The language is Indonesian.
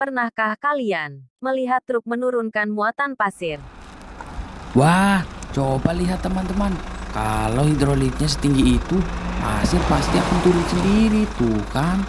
Pernahkah kalian melihat truk menurunkan muatan pasir? Wah, coba lihat teman-teman. Kalau hidroliknya setinggi itu, pasir pasti akan turun sendiri tuh kan.